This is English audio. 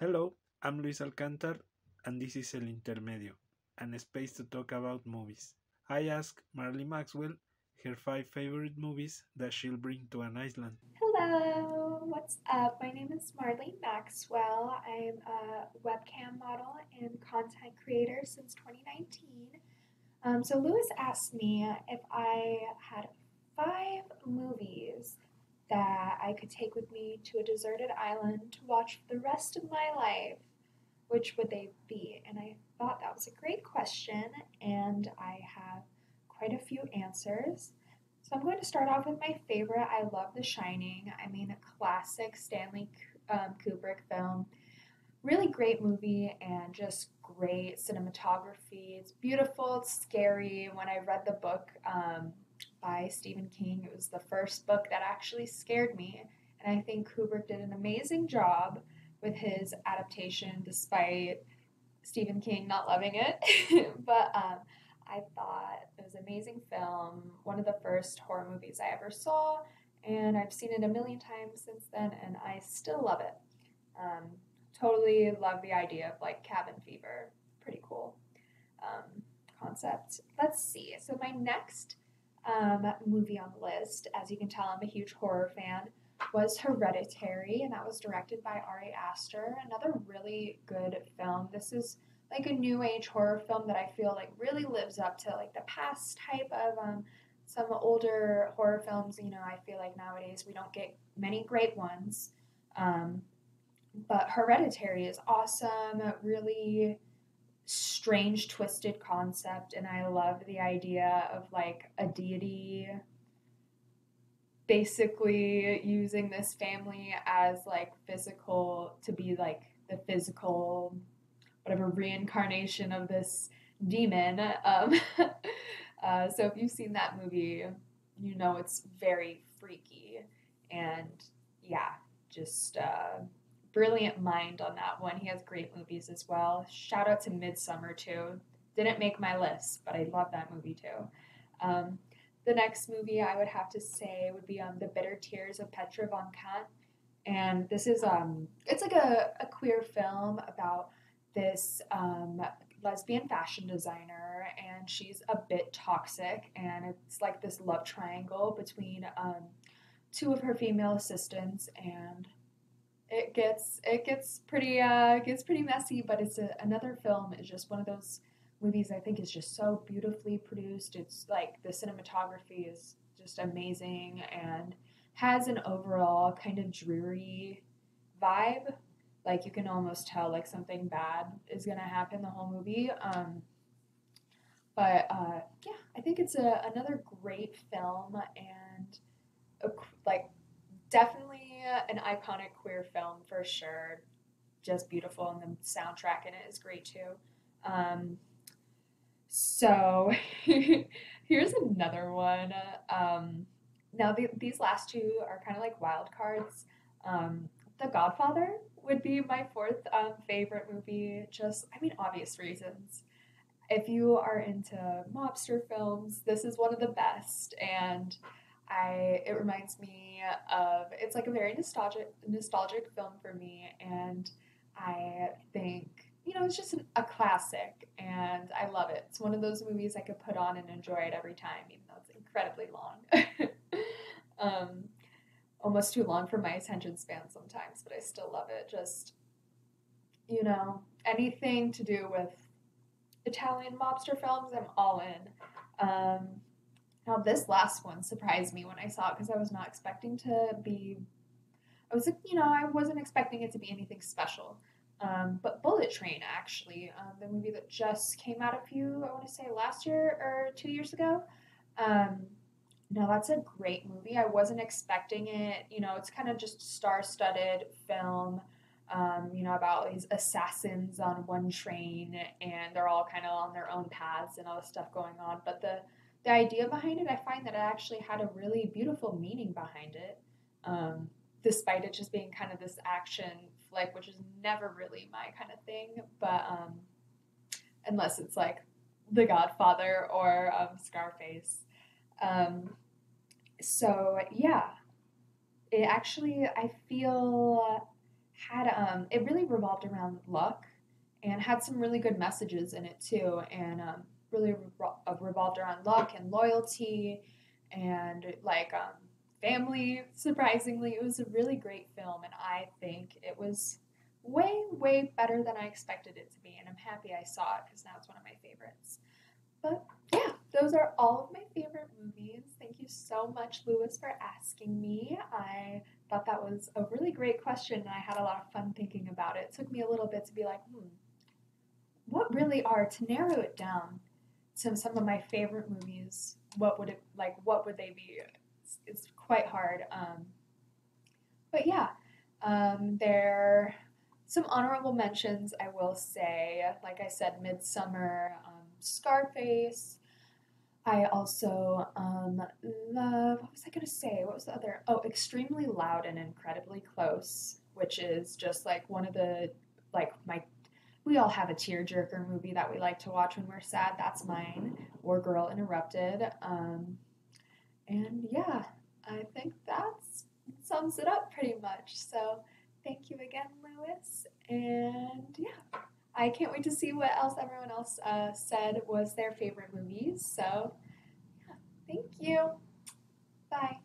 Hello, I'm Luis Alcantar, and this is El Intermedio, an space to talk about movies. I asked Marley Maxwell her five favorite movies that she'll bring to an island. Hello, what's up? My name is Marley Maxwell. I'm a webcam model and content creator since 2019. Um, so, Lewis asked me if I had five movies that I could take with me to a deserted island to watch for the rest of my life. Which would they be? And I thought that was a great question, and I have quite a few answers. So I'm going to start off with my favorite. I love The Shining. I mean, a classic Stanley um, Kubrick film. Really great movie and just great cinematography. It's beautiful, it's scary. When I read the book um, by Stephen King, it was the first book that actually scared me. And I think Kubrick did an amazing job with his adaptation despite Stephen King not loving it. but um, I thought it was an amazing film, one of the first horror movies I ever saw, and I've seen it a million times since then, and I still love it. Um, totally love the idea of like cabin fever. Pretty cool um, concept. Let's see. So, my next um, movie on the list, as you can tell, I'm a huge horror fan, was Hereditary, and that was directed by Ari Aster. Another really good film. This is like a new age horror film that I feel like really lives up to like the past type of um, some older horror films. You know, I feel like nowadays we don't get many great ones. Um, but Hereditary is awesome, really strange, twisted concept, and I love the idea of like a deity basically using this family as like physical to be like the physical whatever reincarnation of this demon. Um, uh, so if you've seen that movie, you know it's very freaky and yeah, just uh, brilliant mind on that one. He has great movies as well. Shout out to Midsommar too. Didn't make my list, but I love that movie too. Um, the next movie I would have to say would be um, The Bitter Tears of Petra von Kant. And this is um it's like a, a queer film about this um, lesbian fashion designer, and she's a bit toxic, and it's like this love triangle between um, two of her female assistants, and it gets it gets pretty uh, gets pretty messy. But it's a, another film. It's just one of those movies I think is just so beautifully produced. It's like the cinematography is just amazing and has an overall kind of dreary vibe like you can almost tell like something bad is gonna happen the whole movie. Um, but uh, yeah, I think it's a another great film and a, like definitely an iconic queer film for sure. Just beautiful, and the soundtrack in it is great too. Um, so here's another one. Um, now the, these last two are kind of like wild cards. Um, the Godfather would be my fourth um, favorite movie. Just, I mean, obvious reasons. If you are into mobster films, this is one of the best, and I it reminds me of it's like a very nostalgic nostalgic film for me, and I think you know it's just an, a classic, and I love it. It's one of those movies I could put on and enjoy it every time, even though it's incredibly long. um, almost too long for my attention span sometimes, but I still love it. Just, you know, anything to do with Italian mobster films, I'm all in. Um, now, this last one surprised me when I saw it because I was not expecting to be. I was, you know, I wasn't expecting it to be anything special. Um, but Bullet Train, actually, um, the movie that just came out a few, I want to say last year or two years ago. Um, no, that's a great movie. I wasn't expecting it. You know, it's kind of just star-studded film. Um, you know, about these assassins on one train, and they're all kind of on their own paths and all this stuff going on. But the the idea behind it, I find that it actually had a really beautiful meaning behind it, um, despite it just being kind of this action flick, which is never really my kind of thing. But um, unless it's like The Godfather or um, Scarface. Um, so yeah, it actually I feel had um, it really revolved around luck and had some really good messages in it too, and um, really uh, revolved around luck and loyalty and like um, family. Surprisingly, it was a really great film, and I think it was way, way better than I expected it to be. And I'm happy I saw it because now it's one of my favorites. But yeah, those are all of my favorite movies. Thank you so much, Lewis, for asking me. I thought that was a really great question, and I had a lot of fun thinking about it. It took me a little bit to be like, hmm, what really are, to narrow it down to some of my favorite movies, what would it, like, what would they be? It's, it's quite hard. Um, but yeah, um, there some honorable mentions, I will say. Like I said, Midsommar, um, Scarface. I also um, love, what was I to say? What was the other? Oh, Extremely Loud and Incredibly Close, which is just like one of the, like, my, we all have a tearjerker movie that we like to watch when we're sad. That's mine. Or Girl Interrupted. Um, and yeah, I think that sums it up pretty much. So, thank you again, Lewis. And yeah, I can't wait to see what else everyone else uh, said was their favorite movies. So, yeah, thank you. Bye.